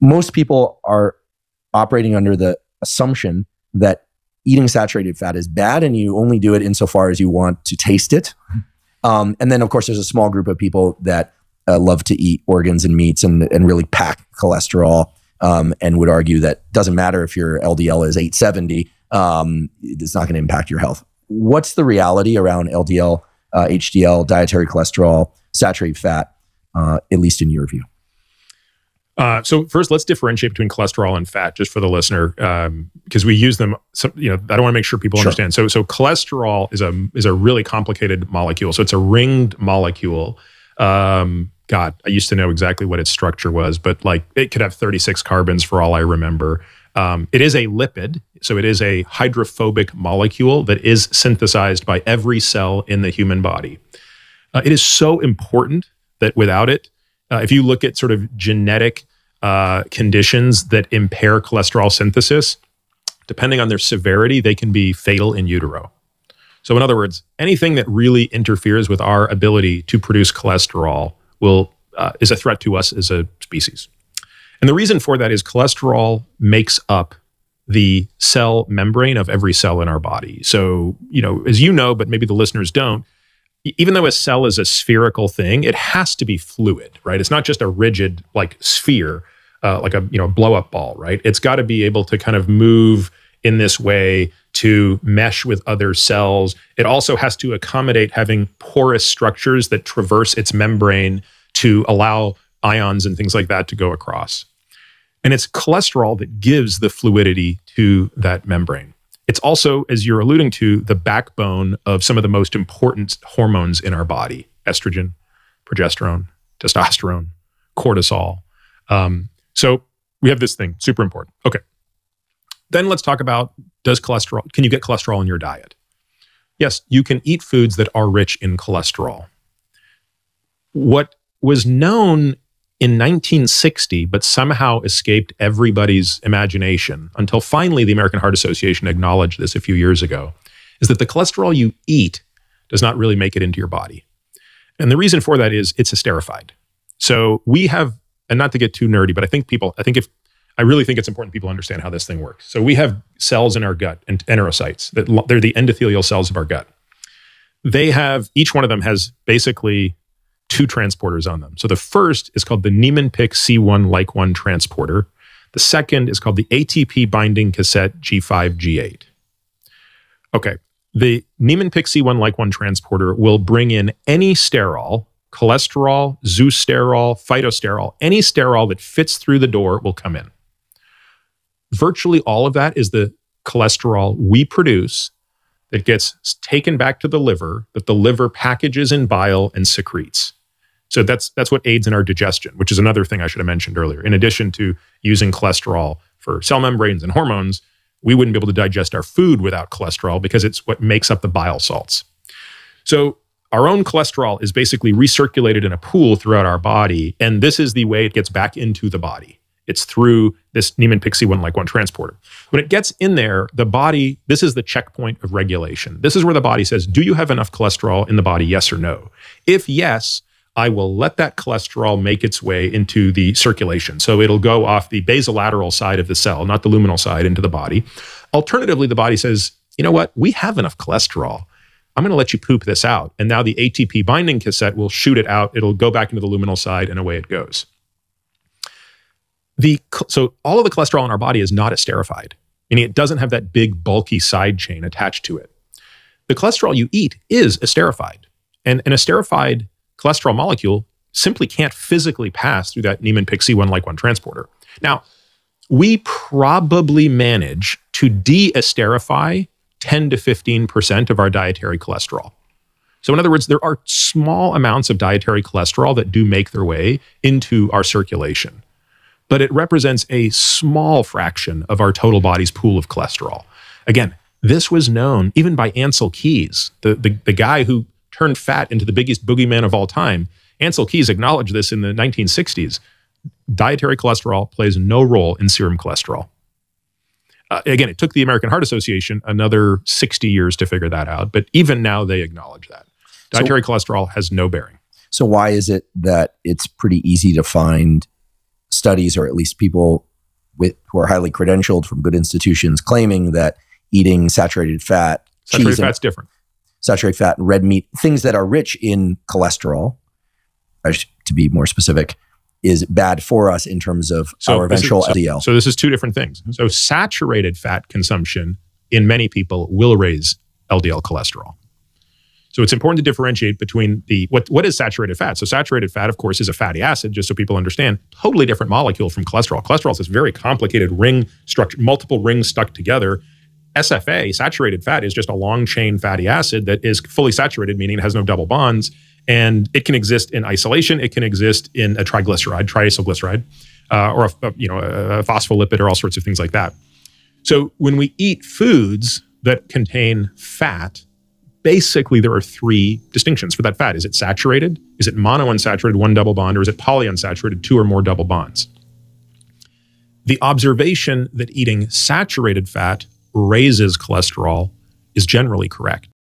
most people are operating under the assumption that eating saturated fat is bad and you only do it insofar as you want to taste it. Um, and then, of course, there's a small group of people that uh, love to eat organs and meats and, and really pack cholesterol um, and would argue that doesn't matter if your LDL is 870, um, it's not going to impact your health. What's the reality around LDL, uh, HDL, dietary cholesterol, saturated fat, uh, at least in your view? Uh, so first, let's differentiate between cholesterol and fat, just for the listener, because um, we use them. So, you know, I don't want to make sure people sure. understand. So, so cholesterol is a is a really complicated molecule. So it's a ringed molecule. Um, God, I used to know exactly what its structure was, but like it could have 36 carbons for all I remember. Um, it is a lipid, so it is a hydrophobic molecule that is synthesized by every cell in the human body. Uh, it is so important that without it, uh, if you look at sort of genetic uh, conditions that impair cholesterol synthesis, depending on their severity, they can be fatal in utero. So, in other words, anything that really interferes with our ability to produce cholesterol will uh, is a threat to us as a species. And the reason for that is cholesterol makes up the cell membrane of every cell in our body. So, you know, as you know, but maybe the listeners don't, even though a cell is a spherical thing, it has to be fluid, right? It's not just a rigid like sphere, uh, like a you know blow up ball, right? It's got to be able to kind of move in this way to mesh with other cells. It also has to accommodate having porous structures that traverse its membrane to allow ions and things like that to go across. And it's cholesterol that gives the fluidity to that membrane. It's also, as you're alluding to, the backbone of some of the most important hormones in our body estrogen, progesterone, testosterone, cortisol. Um, so we have this thing, super important. Okay. Then let's talk about does cholesterol, can you get cholesterol in your diet? Yes, you can eat foods that are rich in cholesterol. What was known in 1960, but somehow escaped everybody's imagination until finally the American Heart Association acknowledged this a few years ago, is that the cholesterol you eat does not really make it into your body. And the reason for that is it's esterified. So we have, and not to get too nerdy, but I think people, I think if, I really think it's important people understand how this thing works. So we have cells in our gut and enterocytes that they're the endothelial cells of our gut. They have, each one of them has basically two transporters on them. So the first is called the Niemann-Pick C1 like 1 transporter. The second is called the ATP binding cassette G5 G8. Okay, the Niemann-Pick C1 like 1 transporter will bring in any sterol, cholesterol, zoosterol, phytosterol, any sterol that fits through the door will come in. Virtually all of that is the cholesterol we produce that gets taken back to the liver, that the liver packages in bile and secretes. So that's that's what aids in our digestion, which is another thing I should have mentioned earlier. In addition to using cholesterol for cell membranes and hormones, we wouldn't be able to digest our food without cholesterol because it's what makes up the bile salts. So our own cholesterol is basically recirculated in a pool throughout our body, and this is the way it gets back into the body. It's through this Niemann-Pick C1 like one transporter. When it gets in there, the body, this is the checkpoint of regulation. This is where the body says, do you have enough cholesterol in the body, yes or no? If yes, I will let that cholesterol make its way into the circulation. So it'll go off the basolateral side of the cell, not the luminal side, into the body. Alternatively, the body says, you know what? We have enough cholesterol. I'm going to let you poop this out. And now the ATP binding cassette will shoot it out. It'll go back into the luminal side and away it goes. The, so all of the cholesterol in our body is not esterified, meaning it doesn't have that big bulky side chain attached to it. The cholesterol you eat is esterified. And an esterified cholesterol molecule simply can't physically pass through that Niemann-Pick C1 like 1 transporter. Now, we probably manage to de-esterify 10 to 15% of our dietary cholesterol. So, in other words, there are small amounts of dietary cholesterol that do make their way into our circulation, but it represents a small fraction of our total body's pool of cholesterol. Again, this was known even by Ancel Keys, the, the, the guy who turned fat into the biggest boogeyman of all time. Ancel Keys acknowledged this in the 1960s. Dietary cholesterol plays no role in serum cholesterol. Uh, again, it took the American Heart Association another 60 years to figure that out, but even now they acknowledge that. Dietary so, cholesterol has no bearing. So, why is it that it's pretty easy to find studies, or at least people with who are highly credentialed from good institutions, claiming that eating saturated fat, saturated cheese, fat's different. Saturated fat and red meat, things that are rich in cholesterol, to be more specific, is bad for us in terms of so our eventual is, so, LDL. So this is two different things. Mm-hmm. So saturated fat consumption in many people will raise LDL cholesterol. So it's important to differentiate between the what what is saturated fat. So saturated fat, of course, is a fatty acid. Just so people understand, totally different molecule from cholesterol. Cholesterol is this very complicated ring structure, multiple rings stuck together. SFA, saturated fat, is just a long chain fatty acid that is fully saturated, meaning it has no double bonds, and it can exist in isolation. It can exist in a triglyceride, triacylglyceride, uh, or a, a, you know a phospholipid, or all sorts of things like that. So when we eat foods that contain fat, basically there are three distinctions for that fat. Is it saturated? Is it monounsaturated, one double bond, or is it polyunsaturated, two or more double bonds? The observation that eating saturated fat raises cholesterol is generally correct.